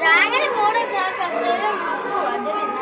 ರಾಯರ ಮೋಡ ಫಸಲು ಮುಕ್ಕು ಅದರಿಂದ